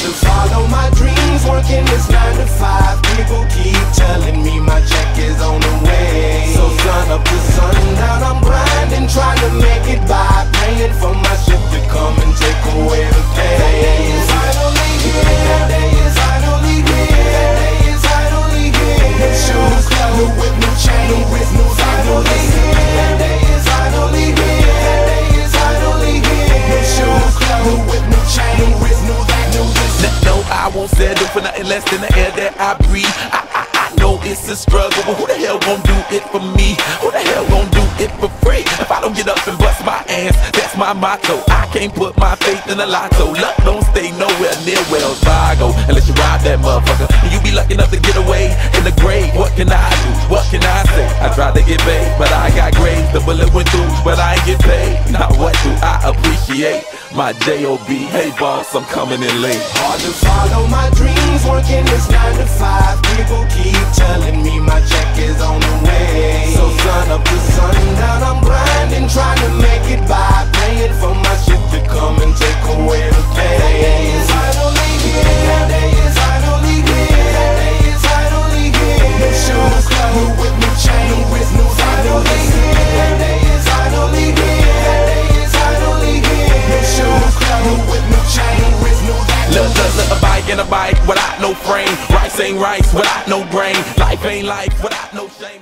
To follow my dreams, working this nine to five. Won't settle for nothing less than the air that I breathe. I, I, I know it's a struggle, but who the hell gon' do it for me? Who the hell gon' do it for free? If I don't get up and bust my ass, that's my motto. I can't put my faith in a lotto. Luck don't stay nowhere near Wells Fargo unless you ride that motherfucker. And you be lucky enough to get away in the grave. What can I do? What can I say? I tried to get paid, but I got grades. The bullet went through, but I ain't get paid. Now what do I appreciate? 58, my J-O-B, hey boss, I'm coming in late. Hard to follow my dreams, working this 9 to 5. Look, a bike and a bike without no frame. Rice ain't rice without no grain. Life ain't life without no shame.